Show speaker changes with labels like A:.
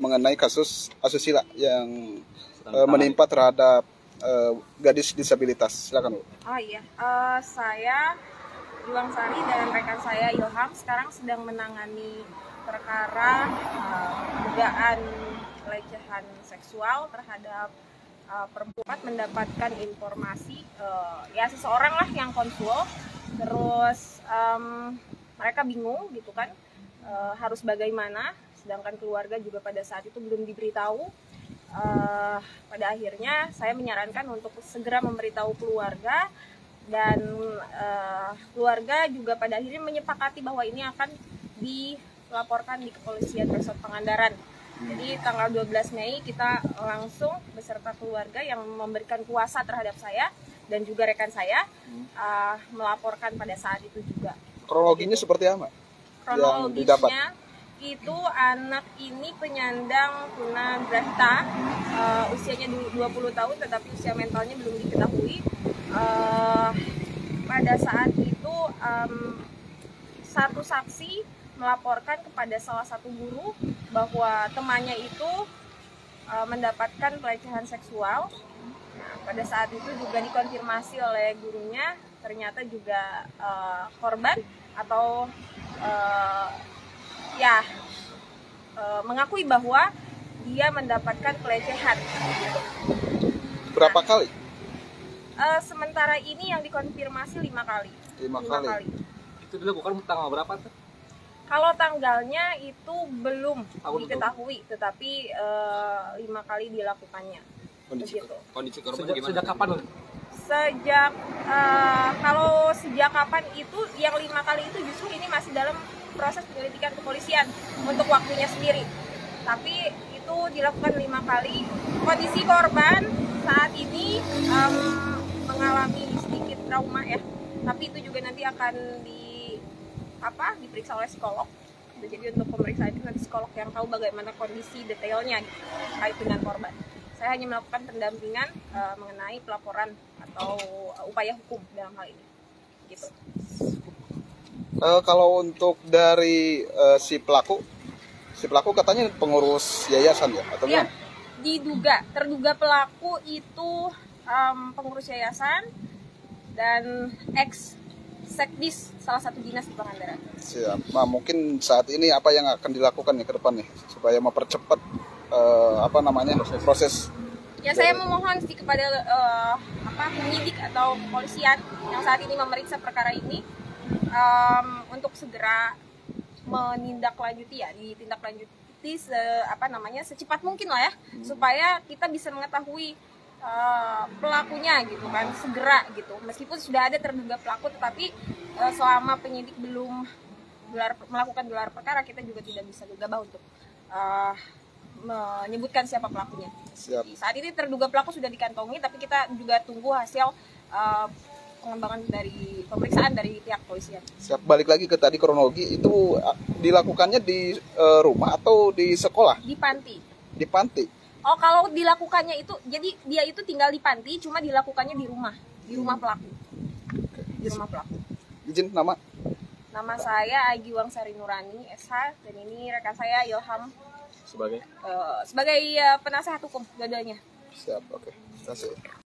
A: mengenai kasus asusila yang uh, menimpa terhadap uh, gadis disabilitas. Silakan Bu.
B: Oh iya, uh, saya Juang Sari dan rekan saya Ilham sekarang sedang menangani perkara uh, dugaan pelecehan seksual terhadap uh, perempuan mendapatkan informasi uh, ya seseorang lah yang konsul terus um, mereka bingung gitu kan uh, harus bagaimana sedangkan keluarga juga pada saat itu belum diberitahu uh, pada akhirnya saya menyarankan untuk segera memberitahu keluarga dan uh, keluarga juga pada akhirnya menyepakati bahwa ini akan dilaporkan di kepolisian Resort Pangandaran. Jadi tanggal 12 Mei kita langsung beserta keluarga yang memberikan kuasa terhadap saya dan juga rekan saya uh, melaporkan pada saat itu juga.
A: Kronologinya seperti apa?
B: Kronologisnya itu anak ini penyandang tuna grahita uh, usianya 20 tahun tetapi usia mentalnya belum diketahui. Uh, pada saat itu um, satu saksi melaporkan kepada salah satu guru bahwa temannya itu uh, mendapatkan pelecehan seksual. Pada saat itu juga dikonfirmasi oleh gurunya ternyata juga uh, korban atau uh, ya e, mengakui bahwa dia mendapatkan pelecehan.
A: Berapa nah, kali?
B: E, sementara ini yang dikonfirmasi lima kali.
A: Lima, lima kali. kali.
C: Itu dilakukan tanggal berapa tuh?
B: Kalau tanggalnya itu belum Tahun diketahui, itu. tetapi e, lima kali dilakukannya.
C: Kondisi, Begitu. kondisi korban sejak, gimana? Sejak kapan?
B: Sejak uh, kalau sejak kapan itu yang lima kali itu justru ini masih dalam proses penyelidikan kepolisian untuk waktunya sendiri. Tapi itu dilakukan lima kali. Kondisi korban saat ini um, mengalami sedikit trauma ya. Tapi itu juga nanti akan di apa diperiksa oleh psikolog. Jadi untuk pemeriksaan itu nanti psikolog yang tahu bagaimana kondisi detailnya gitu, dengan korban. Saya hanya melakukan pendampingan uh, mengenai pelaporan atau upaya hukum dalam hal ini. Gitu.
A: Uh, kalau untuk dari uh, si pelaku, si pelaku katanya pengurus yayasan ya atau
B: ya, Diduga, terduga pelaku itu um, pengurus yayasan dan ex sekdis salah satu dinas di Pangandaran.
A: Siap. Nah, mungkin saat ini apa yang akan dilakukan nih ke depan nih supaya mempercepat uh, apa namanya proses, proses
B: Ya saya memohon sih kepada uh, apa penyidik atau kepolisian yang saat ini memeriksa perkara ini um, untuk segera menindaklanjuti ya ditindaklanjuti se, apa namanya secepat mungkin lah ya hmm. supaya kita bisa mengetahui uh, pelakunya gitu kan segera gitu meskipun sudah ada terduga pelaku tetapi uh, selama penyidik belum gelar melakukan gelar perkara kita juga tidak bisa gegabah untuk uh, menyebutkan siapa pelakunya.
A: Siap.
B: Saat ini terduga pelaku sudah dikantongi, tapi kita juga tunggu hasil uh, pengembangan dari pemeriksaan dari pihak polisian.
A: Siap balik lagi ke tadi kronologi itu dilakukannya di uh, rumah atau di sekolah?
B: Di panti.
A: Di panti.
B: Oh kalau dilakukannya itu jadi dia itu tinggal di panti cuma dilakukannya di rumah di rumah pelaku. Di rumah pelaku.
A: Izin nama?
B: Nama saya Agiwang Sari Nurani SH dan ini rekan saya Ilham
C: sebagai
B: uh, sebagai uh, penasehat hukum gadanya.
A: Siap, oke. Okay. Terima kasih.